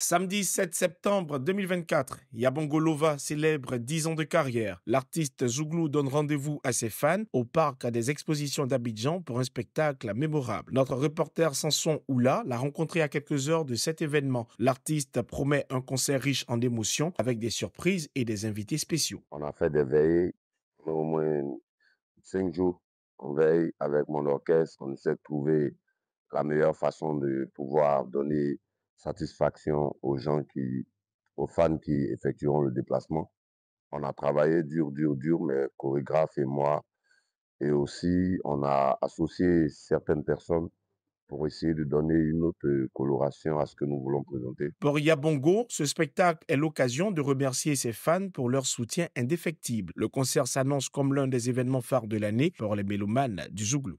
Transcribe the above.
Samedi 7 septembre 2024, Yabongolova célèbre 10 ans de carrière. L'artiste Zouglou donne rendez-vous à ses fans au parc des expositions d'Abidjan pour un spectacle mémorable. Notre reporter Samson Oula l'a rencontré à quelques heures de cet événement. L'artiste promet un concert riche en émotions avec des surprises et des invités spéciaux. On a fait des veillées, au moins cinq jours. On veille avec mon orchestre, on essaie de trouver la meilleure façon de pouvoir donner satisfaction aux gens qui, aux fans qui effectueront le déplacement. On a travaillé dur, dur, dur, mais chorégraphe et moi. Et aussi, on a associé certaines personnes pour essayer de donner une autre coloration à ce que nous voulons présenter. Pour Yabongo, ce spectacle est l'occasion de remercier ses fans pour leur soutien indéfectible. Le concert s'annonce comme l'un des événements phares de l'année pour les mélomanes du Zouglou.